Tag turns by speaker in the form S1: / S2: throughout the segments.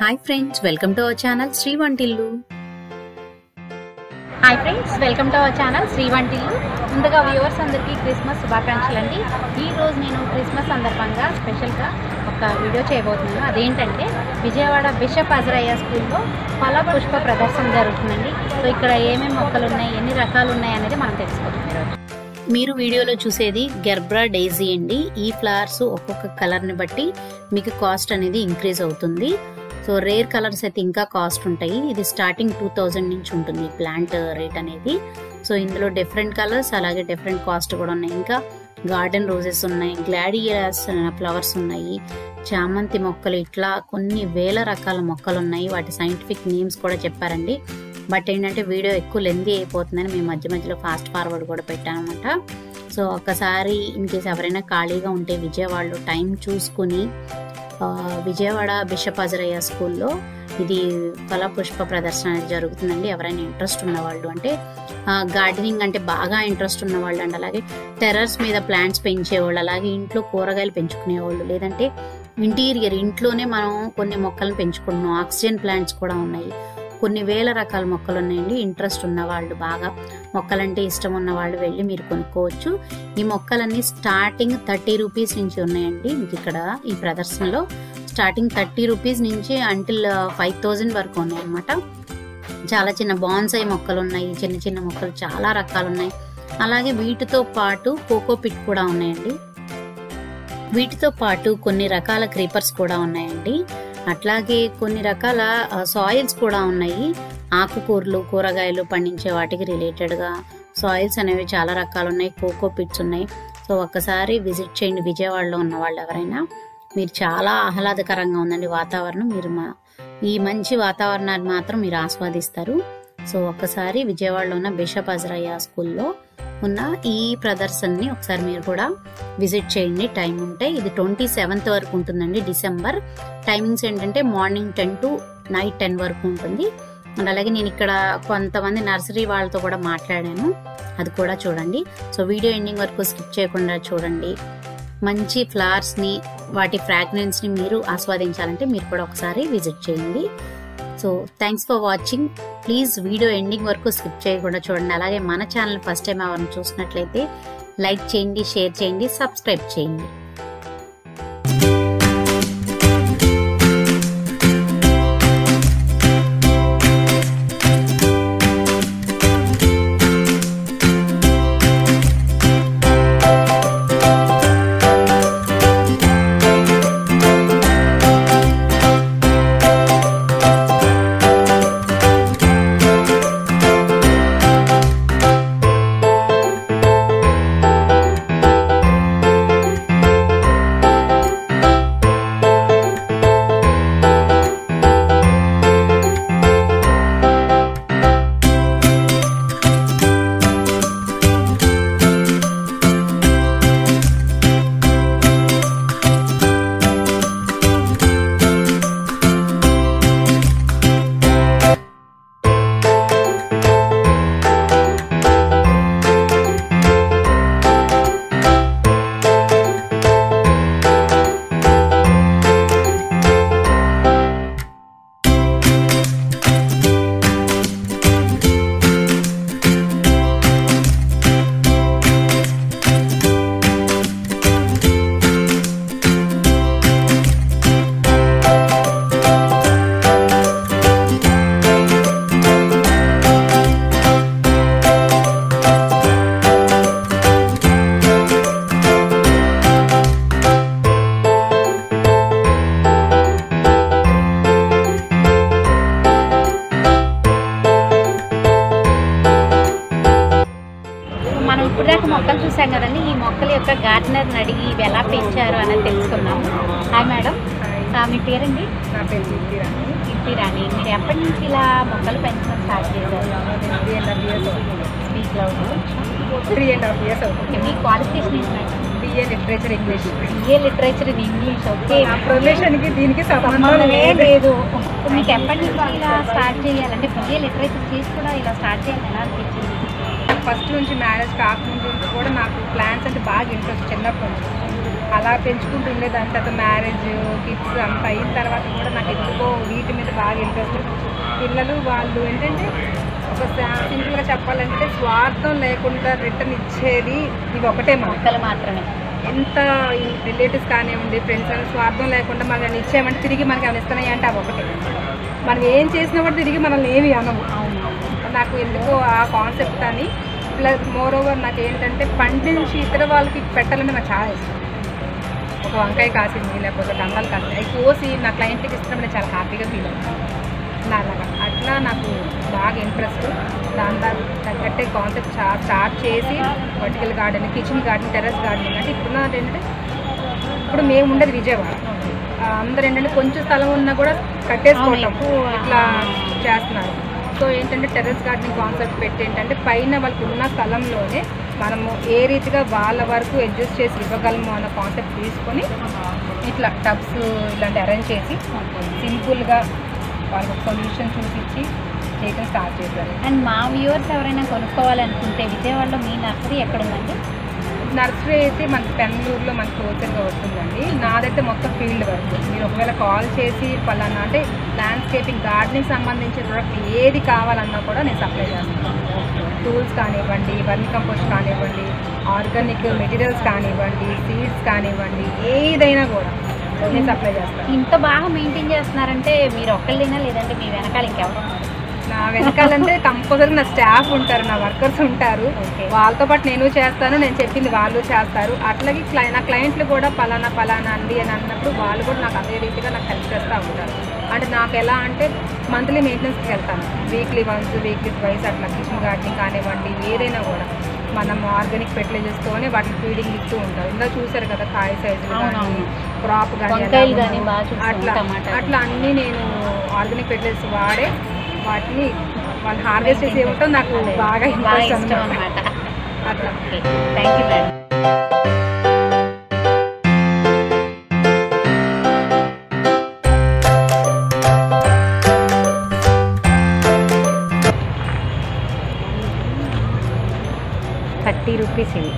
S1: Hi friends welcome to our channel Sri Vantillu.
S2: Hi friends welcome to our channel Sri Vantillu. ముందుగా viewers అందరికీ Christmas శుభాకాంక్షలు అండి. ఈ రోజు నేను క్రిస్మస్ సందర్భంగా స్పెషల్గా ఒక వీడియో చేయబోతున్నాను. అదేంటంటే విజయవాడ బిషప్ అజరయ్య స్కూల్లో ఫల పుష్ప ప్రదర్శన జరుగుతుందండి. సో ఇక్కడ ఏమేమి మొక్కలు ఉన్నాయి ఎన్ని రకాలు ఉన్నాయి అనేది మనం తెలుసుకుందాం ఈరోజు.
S1: మీరు వీడియోలో చూసేది గెర్బ్రా డైజీ అండి. ఈ ఫ్లవర్స్ ఒక్కొక్క కలర్ని బట్టి మీకు కాస్ట్ అనేది ఇంక్రీజ్ అవుతుంది. సో రేర్ కలర్స్ అయితే ఇంకా కాస్ట్ ఉంటాయి. ఇది స్టార్టింగ్ టూ థౌజండ్ నుంచి ఉంటుంది ప్లాంట్ రేట్ అనేది. సో ఇందులో డిఫరెంట్ కలర్స్ అలాగే డిఫరెంట్ కాస్ట్ కూడా ఉన్నాయి. ఇంకా గార్డెన్ రోజెస్ ఉన్నాయి గ్లాడియస్ ఫ్లవర్స్ ఉన్నాయి చామంతి మొక్కలు ఇట్లా కొన్ని వేల రకాల మొక్కలు ఉన్నాయి. వాటి సైంటిఫిక్ నేమ్స్ కూడా చెప్పారండి. బట్ ఏంటంటే వీడియో ఎక్కువ లెంది అయిపోతుందని మేము మధ్య మధ్యలో ఫాస్ట్ ఫార్వర్డ్ కూడా పెట్టామన్నమాట సో ఒక్కసారి ఇన్ కేసు ఎవరైనా ఖాళీగా ఉంటే విజయవాడలో టైం చూసుకుని విజయవాడ బిషప్ అజరయ్య స్కూల్లో ఇది కళా పుష్ప ప్రదర్శన అనేది జరుగుతుందండి. ఎవరైనా ఇంట్రెస్ట్ ఉన్నవాళ్ళు అంటే గార్డెనింగ్ అంటే బాగా ఇంట్రెస్ట్ ఉన్నవాళ్ళు అండి అలాగే టెర్రస్ మీద ప్లాంట్స్ పెంచేవాళ్ళు అలాగే ఇంట్లో కూరగాయలు పెంచుకునేవాళ్ళు. లేదంటే ఇంటీరియర్ ఇంట్లోనే మనం కొన్ని మొక్కలను పెంచుకుంటున్నాం ఆక్సిజన్ ప్లాంట్స్ కూడా ఉన్నాయి. కొన్ని వేల రకాల మొక్కలు ఉన్నాయండి ఇంట్రెస్ట్ ఉన్న వాళ్ళు బాగా మొక్కలంటే ఇష్టం ఉన్న వాళ్ళు వెళ్ళి మీరు కొనుక్కోవచ్చు. ఈ మొక్కలన్నీ స్టార్టింగ్ థర్టీ రూపీస్ నుంచి ఉన్నాయండి. మీకు ఇక్కడ ఈ ప్రదర్శనలో స్టార్టింగ్ థర్టీ రూపీస్ నుంచి అంటిల్ ఫైవ్ థౌజండ్ వరకు ఉన్నాయన్నమాట. చాలా చిన్న బాన్సాయి మొక్కలు ఉన్నాయి చిన్న చిన్న మొక్కలు చాలా రకాలు ఉన్నాయి అలాగే వీటితో పాటు కోకో పిట్ కూడా ఉన్నాయండి. వీటితో పాటు కొన్ని రకాల క్రీపర్స్ కూడా ఉన్నాయండి. అట్లాగే కొన్ని రకాల సాయిల్స్ కూడా ఉన్నాయి. ఆకుకూరలు కూరగాయలు పండించే వాటికి రిలేటెడ్గా సాయిల్స్ అనేవి చాలా రకాలు ఉన్నాయి. కోకో పిట్స్ ఉన్నాయి. సో ఒక్కసారి విజిట్ చేయండి విజయవాడలో ఉన్న వాళ్ళు ఎవరైనా. మీరు చాలా ఆహ్లాదకరంగా ఉందండి వాతావరణం. మీరు మా ఈ మంచి వాతావరణాన్ని మాత్రం మీరు ఆస్వాదిస్తారు. సో ఒక్కసారి విజయవాడలో ఉన్న బిషప్ అజరయ్య స్కూల్లో ఉన్న ఈ ప్రదర్శనని ఒకసారి మీరు కూడా విజిట్ చేయండి. టైం ఉంటే ఇది ట్వంటీ సెవెంత్ వరకు ఉంటుందండి డిసెంబర్. టైమింగ్స్ ఏంటంటే morning ten to night ten వరకు ఉంటుంది. అండ్ అలాగే నేను ఇక్కడ కొంతమంది నర్సరీ వాళ్ళతో కూడా మాట్లాడాను. అది కూడా చూడండి. సో వీడియో ఎండింగ్ వరకు స్కిప్ చేయకుండా చూడండి. మంచి ఫ్లవర్స్ని వాటి ఫ్రాగ్రెన్స్ని మీరు ఆస్వాదించాలంటే మీరు కూడా ఒకసారి విజిట్ చేయండి. So thanks for watching please video ending వరకు స్కిప్ చేయకుండా చూడండి. అలాగే మన ఛానల్ ఫస్ట్ టైం ఎవరైనా చూసినట్లయితే లైక్ చేయండి షేర్ చేయండి సబ్స్క్రైబ్ చేయండి.
S2: హాయ్ మేడం ఆ, మీ పేరండి?
S3: నా పేరు దీప్తి రాణి.
S2: రాణి. మీరు ఎప్పటి నుంచి ఇలా మొక్కలు పెంచడం స్టార్ట్ చేశారు?
S3: త్రీ అండ్ హాఫ్ ఇయర్స్ అవుతుంది. త్రీ అండ్ హాఫ్ ఇయర్స్ అవుతుంది.
S2: ఓకే మీ క్వాలిఫికేషన్ ఏంటి madam
S3: BA literature English
S2: a literature in English okay
S3: నా ప్రొఫెషన్కి దీనికి సంబంధం
S2: సంబంధమే
S3: లేదు.
S2: మీకు ఎప్పటి నుంచి ఇలా స్టార్ట్ చేయాలంటే బిఏ లిటరేచర్ చేసి కూడా ఇలా స్టార్ట్ చేయాలి ఎలా అనిపించింది?
S3: ఫస్ట్ నుంచి మ్యారేజ్ కాకముందు కూడా నాకు ప్లాన్స్ అంటే బాగా ఇంట్రెస్ట్ చిన్నప్పటి నుంచి. అలా పెంచుకుంటూ ఉండేదాని తర్వాత మ్యారేజ్ కిడ్స్ అంత అయిన తర్వాత కూడా నాకు ఎందుకో బాగా ఇంట్రెస్ట్ పిల్లలు వాళ్ళు ఏంటంటే ఒక సింపుల్గా చెప్పాలంటే స్వార్థం లేకుండా రిటర్న్ ఇచ్చేది ఇది ఒకటే
S2: మొక్కలు మాత్రమే.
S3: ఎంత రిలేటివ్స్ కానివ్వండి ఫ్రెండ్స్ అని స్వార్థం లేకుండా మనల్ని ఇచ్చేయమంటే తిరిగి మనకి అవి ఇస్తున్నాయి అంటే అవి ఒకటే. మనం ఏం చేసినా కూడా తిరిగి మనల్ని ఏమి అనవు. నాకు ఎందుకో ఆ కాన్సెప్ట్ అని. ప్లస్ మోర్ ఓవర్ నాకు ఏంటంటే పండించి ఇతర వాళ్ళకి పెట్టాలని నాకు చాలా ఇష్టం. ఒక వంకాయ కాసింది లేకపోతే టమాటాలు కాసింది. అవి కోసి నా క్లయింట్కి నేను చాలా హ్యాపీగా ఫీల్ అవుతాను అలాగా అట్లా నాకు బాగా ఇంట్రెస్ట్ దాని తగ్గట్టే కాన్సెప్ట్ స్టార్ట్ చేసి vertical garden kitchen garden terrace garden అంటే ఇప్పుడు ఏంటంటే ఇప్పుడు మేము ఉండేది విజయవాడ. అందరు ఏంటంటే కొంచెం స్థలం ఉన్నా కూడా కట్టేసుకోవటం. ఇట్లా చేస్తున్నారు. సో ఏంటంటే టెర్రస్ గార్డెనింగ్ కాన్సెప్ట్ పెట్టి ఏంటంటే పైన వాళ్ళకి ఉన్న స్థలంలోనే మనము ఏ రీతిగా వాళ్ళ వరకు అడ్జస్ట్ చేసి ఇవ్వగలము అన్న కాన్సెప్ట్ తీసుకొని ఇట్లా టబ్స్ ఇలాంటి అరేంజ్ చేసి సింపుల్గా వాళ్ళకి సొల్యూషన్ చూపించి చేయడం స్టార్ట్ చేశారు.
S2: అండ్ మా వ్యూవర్స్ ఎవరైనా కొనుక్కోవాలనుకుంటే విజయవాడలో మీ నర్సరీ ఎక్కడ ఉందండి
S3: నర్సరీ అయితే మనకి పెన్నూరులో మనకి హోల్సేల్గా వస్తుందండి. నాదైతే మొత్తం ఫీల్డ్ వర్క్. మీరు ఒకవేళ కాల్ చేసి పలానా అంటే ల్యాండ్స్కేపింగ్ గార్డెనింగ్ సంబంధించిన ప్రొడక్ట్ ఏది కావాలన్నా కూడా నేను సప్లై చేస్తాను. టూల్స్ కానివ్వండి వర్మి కంపోస్ట్ కానివ్వండి ఆర్గానిక్ మెటీరియల్స్ కానివ్వండి సీడ్స్ కానివ్వండి ఏదైనా కూడా నేను సప్లై చేస్తాను.
S2: ఇంత బాగా మెయింటైన్ చేస్తున్నారంటే మీరు ఒక్కళ్ళైనా లేదంటే మీ వెనకాల ఇంకెవరు
S3: నా వెనకాలంటే కంపల్సరీ నా స్టాఫ్ ఉంటారు నా వర్కర్స్ ఉంటారు. వాళ్ళతో పాటు నేను చేస్తాను నేను చెప్పింది వాళ్ళు చేస్తారు. అట్లాగే క్లై నా క్లయింట్లు కూడా పలానా పలానా అండి అని అన్నప్పుడు వాళ్ళు కూడా నాకు అదే రీతిగా నాకు హెల్ప్ చేస్తూ ఉంటారు. అంటే నాకు ఎలా అంటే మంత్లీ మెయింటెనెన్స్కి వెళ్తాను. వీక్లీ వన్స్ వీక్లీ వైస్ అట్లా కిచెన్ గార్డెనింగ్ కానివ్వండి ఏదైనా కూడా. మనం ఆర్గానిక్ ఫెర్టిలైజర్స్తోనే వాటిని ఫీడింగ్ ఇస్తూ ఉంటాం. ఇందా చూసారు కదా కాయ సైజులు. క్రాప్ కానీ అట్లా. అట్లా అన్నీ నేను ఆర్గానిక్ ఫెర్టిలైజర్స్ వాడే వాటిని వాళ్ళు హార్వెస్ట్ చేసి ఇవ్వటం నాకు
S2: అదే,
S3: బాగా
S2: బాగా
S3: ఇంట్రెస్ట్
S2: ఇష్టం
S3: అన్నమాట.
S2: అనమాట
S3: అట్లా.
S2: Okay thank you madam thirty rupees ఇవి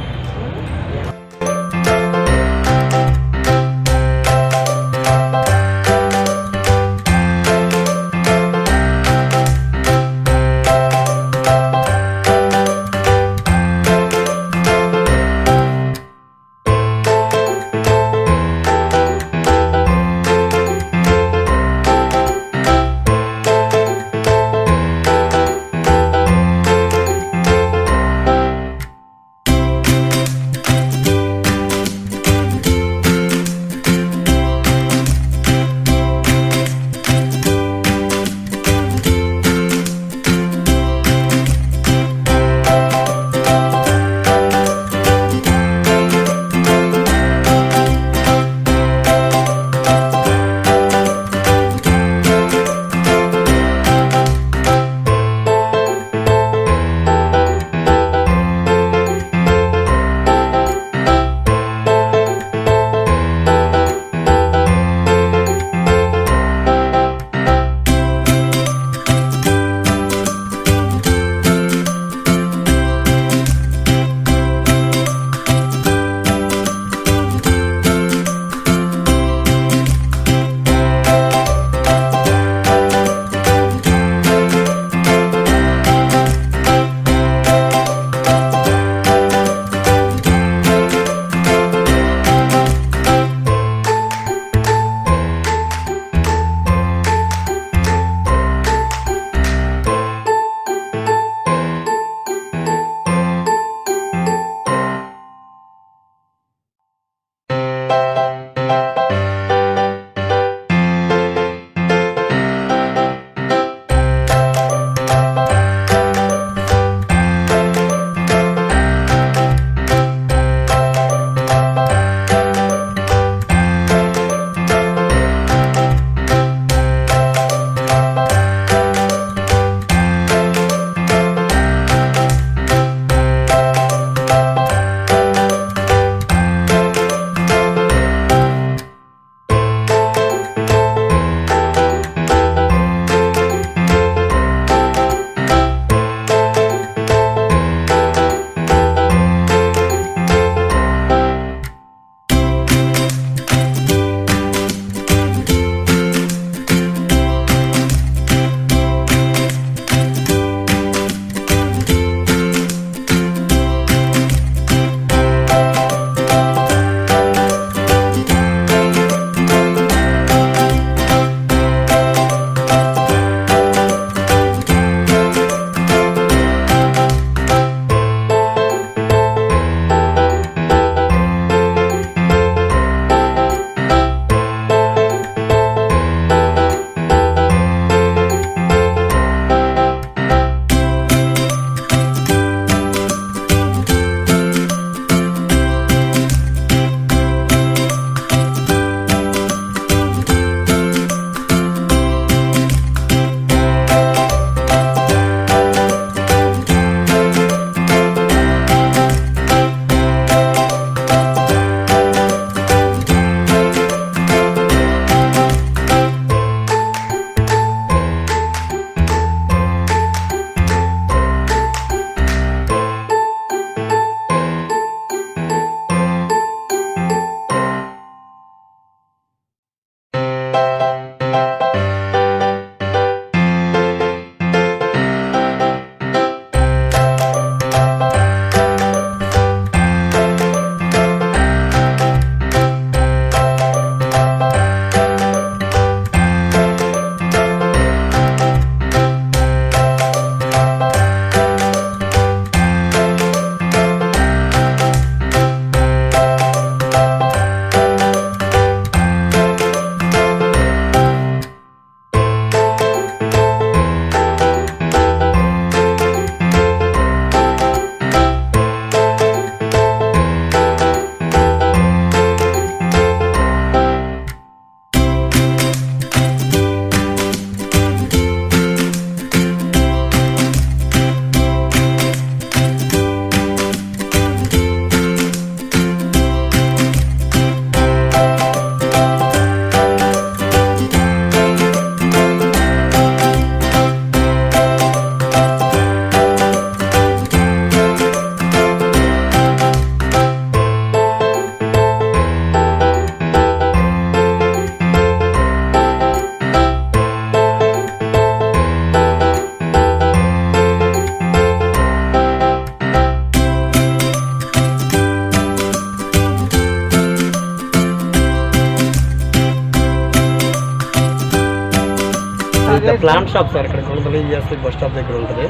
S4: షాప్ సార్ ఇక్కడ గుణదల ఈఎస్ఐ బస్ స్టాప్ దగ్గర ఉంటుంది.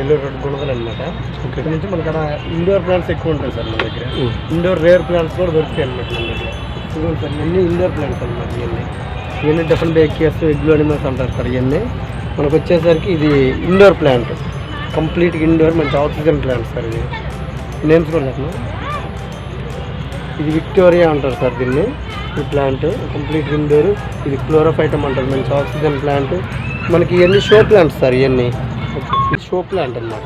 S4: ఎల్లూరు రోడ్ గుణదల అనమాట ఇక్కడ నుంచి మనకి ఇండోర్ ప్లాంట్స్ ఎక్కువ ఉంటాయి సార్ మన దగ్గర. ఇండోర్ రేర్ ప్లాంట్స్ కూడా దొరుకుతాయి అనమాట మన దగ్గర. ఇదిగోండి సార్ ఇవన్నీ ఇండోర్ ప్లాంట్స్ అనమాట ఇవన్నీ. ఇవన్నీ డిఫరెంట్ బేకియర్స్ ఎగ్లో అనిమల్స్ అంటారు సార్ ఇవన్నీ. మనకు వచ్చేసరికి ఇది ఇండోర్ ప్లాంట్ కంప్లీట్ ఇండోర్ మంచి ఆక్సిజన్ ప్లాంట్ సార్ ఇది. నేమ్స్ కూడా ఇది విక్టోరియా అంటారు సార్ దీన్ని. ఈ ప్లాంట్ కంప్లీట్ ఇండోర్ ఇది క్లోరోఫైటమ్ అంటారు మంచి ఆక్సిజన్ ప్లాంట్ మనకి ఇవన్నీ షో ప్లాంట్స్ సార్ ఇవన్నీ. ఇది షో ప్లాంట్ అన్నమాట.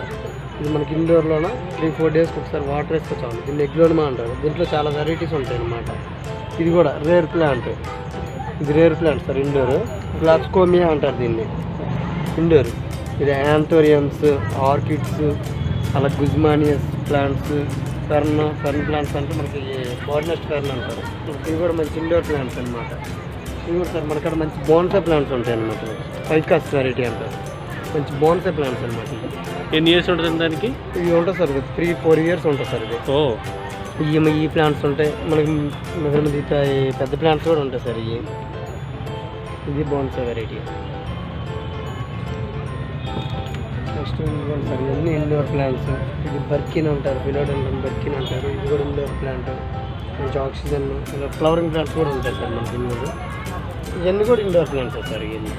S4: ఇది మనకి ఇండోర్లోన త్రీ ఫోర్ డేస్కి ఒకసారి వాటర్ వేసుకొచ్చాము దీన్ని ఎగ్లోనమా అంటారు. దీంట్లో చాలా వెరైటీస్ ఉంటాయి అనమాట ఇది కూడా రేర్ ప్లాంట్ ఇది రేర్ ప్లాంట్ సార్ ఇండోర్ గ్లాస్కోమియా అంటారు దీన్ని. ఇండోర్ ఇది యాంథోరియమ్స్ ఆర్కిడ్స్ అలా guzmanias plants fern fern plants అంటే మనకి బార్నెస్ట్ ఫెర్న్ అంటారు. ఇది కూడా మంచి ఇండోర్ ప్లాంట్స్ అనమాట ఇవి కూడా సార్ మనకాడ మంచి బోన్సే ప్లాంట్స్ ఉంటాయి అనమాట ఫైకాస్ వెరైటీ అంటారు మంచి బోన్సే ప్లాంట్స్ అనమాట
S5: ఎన్ని ఇయర్స్ ఉంటుంది దానికి?
S4: ఇవి ఉంటుంది సార్ త్రీ ఫోర్ ఇయర్స్ ఉంటుంది సార్ ఇది
S5: ఓ.
S4: ఈ ఈ ప్లాంట్స్ ఉంటాయి. మనకి మిగతా ఈ పెద్ద ప్లాంట్స్ కూడా ఉంటాయి సార్ ఇవి. ఇది బోన్సే వెరైటీ నెక్స్ట్ ఇదిగోండి సార్ ఇవన్నీ ఇండోర్ ప్లాంట్స్ ఇది బర్కిన్ అంటారు ఫిలోడెండ్రన్ బర్కిన్ అంటారు. ఇది కూడా ఇండోర్ ప్లాంట్ మంచి ఆక్సిజన్ ఇలా ఫ్లవరింగ్ ప్లాంట్స్ కూడా ఉంటాయి సార్ మనకి ఇండోర్ ఇవన్నీ కూడా ఇండోర్ ప్లాంట్స్ సార్ ఇవన్నీ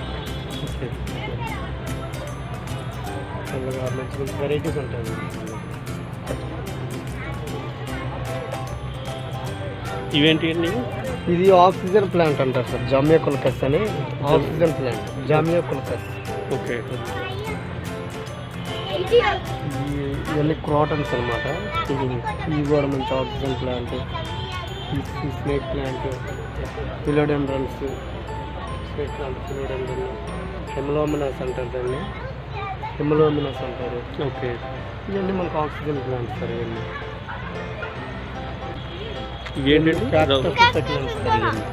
S4: మంచి మంచి వెరైటీస్ ఉంటాయి.
S5: ఇవేంటి అండి?
S4: ఇది ఆక్సిజన్ ప్లాంట్ అంటారు సార్ జామియా కుల్కస్ అని oxygen plant zamioculcas.
S5: Okay.
S4: ఇవన్నీ క్రాటన్స్ అనమాట ఇవి కూడా మంచి oxygen plant snake plant philodendrons plant philodendron హెమలోమినస్ అంటారు దాన్ని. హెమలోమినస్ అంటారు.
S5: ఓకే.
S4: ఇవన్నీ మనకు ఆక్సిజన్ ప్లాంట్ సార్ ఇవన్నీ.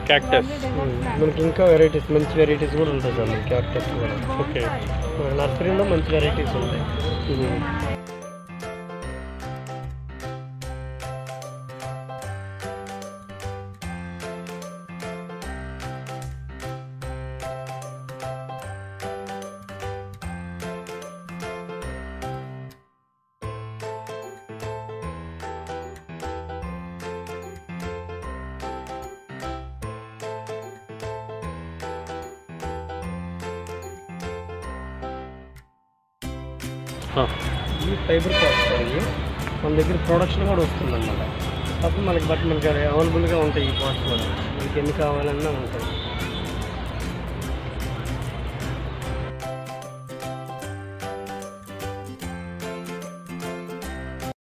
S5: క్యాక్టస్
S4: ఉమ్, మనకి ఇంకా వెరైటీస్ మంచి వెరైటీస్ కూడా ఉంటాయి సార్ మనకి క్యాక్టస్ కూడా.
S5: ఓకే.
S4: నర్సరీలో మంచి వెరైటీస్ ఉంటాయి. ఈ ఫైబర్ కాస్ట్ మన దగ్గర ప్రొడక్షన్ కూడా వస్తుందన్నమాట. అప్పుడు మనకి బట్ మనకి అవైలబుల్గా ఉంటాయి ఈ పార్ట్స్ కూడా. మనకి ఎన్ని కావాలన్నా ఉంటాయి.